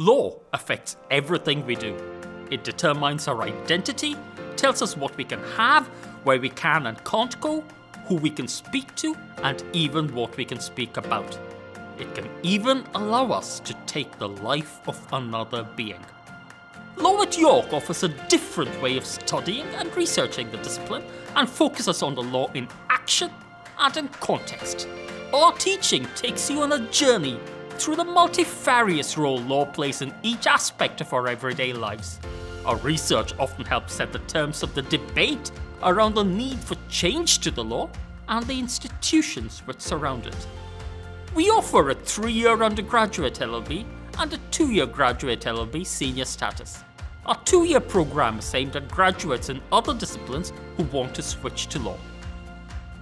Law affects everything we do. It determines our identity, tells us what we can have, where we can and can't go, who we can speak to, and even what we can speak about. It can even allow us to take the life of another being. Law at York offers a different way of studying and researching the discipline and focuses on the law in action and in context. Our teaching takes you on a journey through the multifarious role law plays in each aspect of our everyday lives. Our research often helps set the terms of the debate around the need for change to the law and the institutions which surround it. We offer a three year undergraduate LLB and a two year graduate LLB senior status. Our two year program is aimed at graduates in other disciplines who want to switch to law.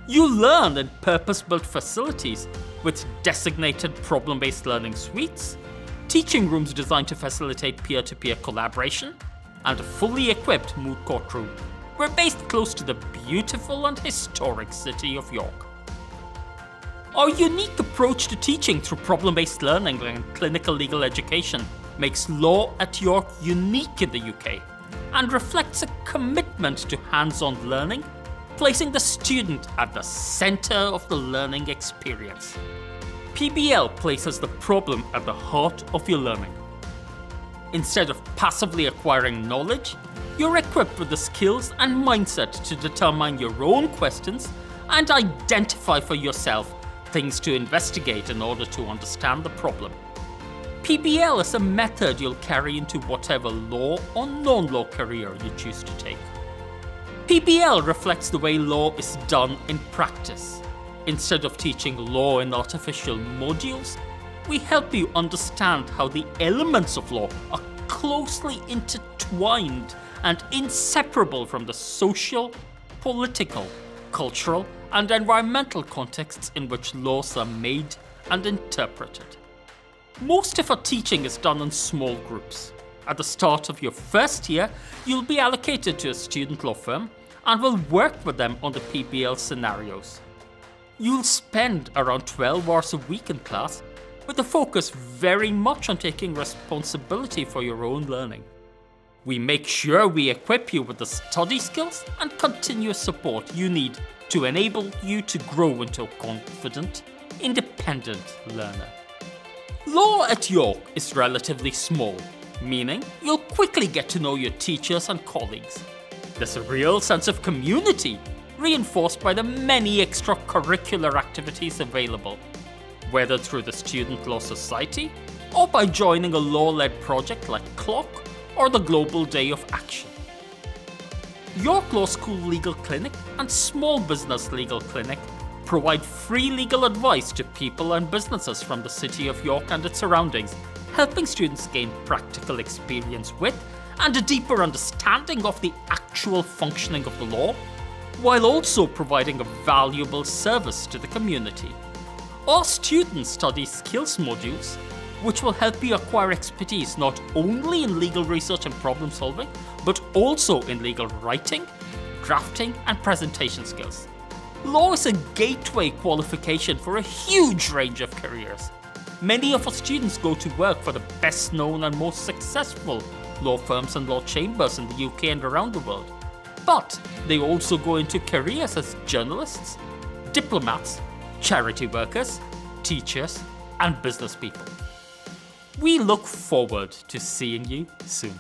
You learn in purpose built facilities with designated problem based learning suites, teaching rooms designed to facilitate peer to peer collaboration, and a fully equipped moot court room. We're based close to the beautiful and historic city of York. Our unique approach to teaching through problem based learning and clinical legal education makes law at York unique in the UK and reflects a commitment to hands on learning placing the student at the center of the learning experience. PBL places the problem at the heart of your learning. Instead of passively acquiring knowledge, you're equipped with the skills and mindset to determine your own questions and identify for yourself things to investigate in order to understand the problem. PBL is a method you'll carry into whatever law or non law career you choose to take. PBL reflects the way law is done in practice. Instead of teaching law in artificial modules, we help you understand how the elements of law are closely intertwined and inseparable from the social, political, cultural, and environmental contexts in which laws are made and interpreted. Most of our teaching is done in small groups. At the start of your first year, you'll be allocated to a student law firm and will work with them on the PBL scenarios. You'll spend around 12 hours a week in class with the focus very much on taking responsibility for your own learning. We make sure we equip you with the study skills and continuous support you need to enable you to grow into a confident, independent learner. Law at York is relatively small, meaning you'll quickly get to know your teachers and colleagues. There's a real sense of community, reinforced by the many extracurricular activities available, whether through the Student Law Society or by joining a law led project like CLOCK or the Global Day of Action. York Law School Legal Clinic and Small Business Legal Clinic provide free legal advice to people and businesses from the city of York and its surroundings, helping students gain practical experience with and a deeper understanding of the actual functioning of the law, while also providing a valuable service to the community. Our students study skills modules, which will help you acquire expertise not only in legal research and problem solving, but also in legal writing, drafting, and presentation skills. Law is a gateway qualification for a huge range of careers. Many of our students go to work for the best known and most successful law firms and law chambers in the UK and around the world. But they also go into careers as journalists, diplomats, charity workers, teachers, and business people. We look forward to seeing you soon.